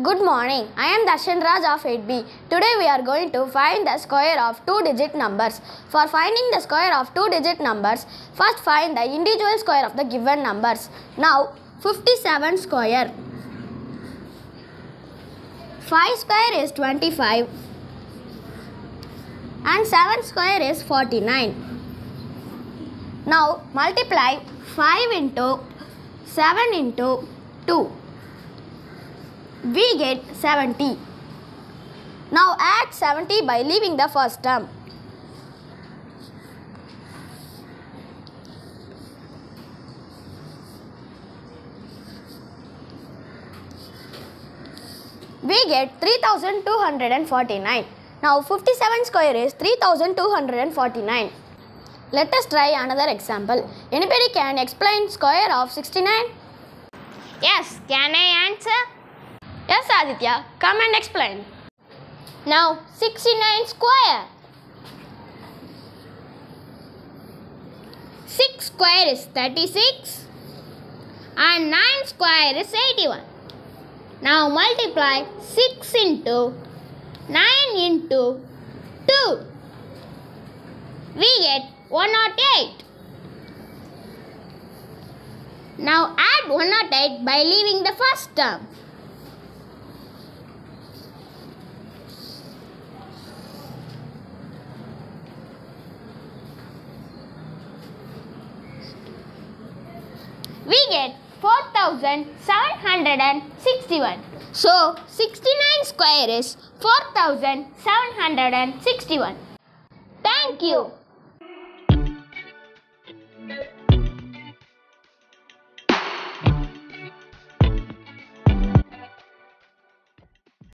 Good morning. I am Darshan Raj of 8B. Today we are going to find the square of two digit numbers. For finding the square of two digit numbers, first find the individual square of the given numbers. Now 57 square. 5 square is 25 and 7 square is 49. Now multiply 5 into 7 into 2 we get 70. Now add 70 by leaving the first term. We get 3249. Now 57 square is 3249. Let us try another example. Anybody can explain square of 69? Yes, can I answer? Yes, Aditya, come and explain. Now 69 square. 6 square is 36 and 9 square is 81. Now multiply 6 into 9 into 2. We get 108. Now add 108 by leaving the first term. We get 4761. So 69 square is 4761. Thank you.